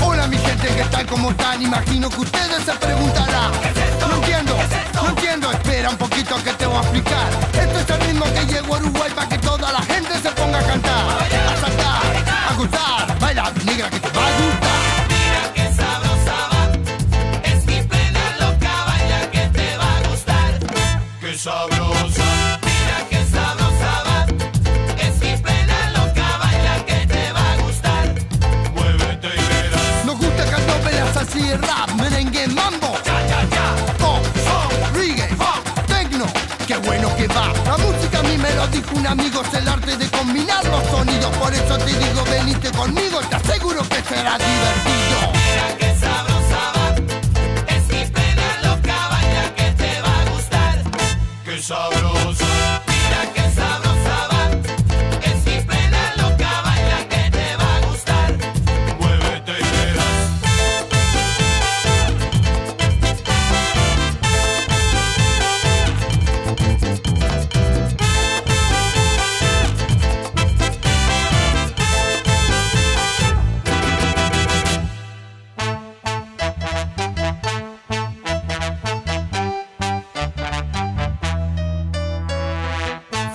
Hola mi gente, ¿qué tal? ¿Cómo están? Imagino que ustedes se preguntarán No entiendo, no entiendo, sabrosa, Mira que sabrosa va, es mi plena loca, baila que te va a gustar. muévete y verás. Nos gusta cantar velas así rap, merengue, mambo. Ya, ya, ya, Pop, reggae, techno, qué bueno que va. La música a mí me lo dijo un amigo, es el arte de combinar los sonidos. Por eso te digo, venite conmigo, te aseguro que será divertido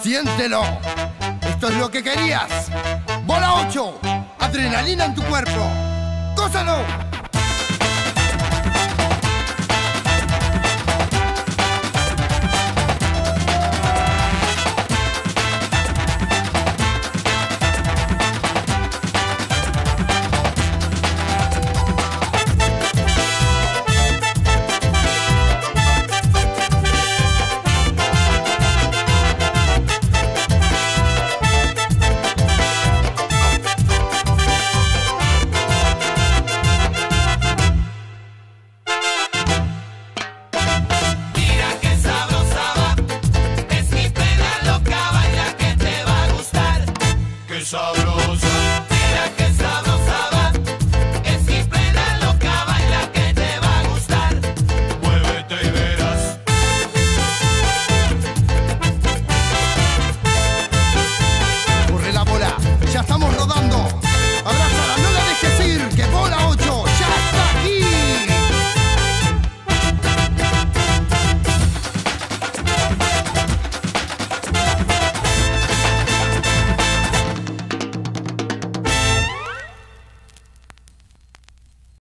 Siéntelo, esto es lo que querías. Bola 8, adrenalina en tu cuerpo. Gózalo sabroso.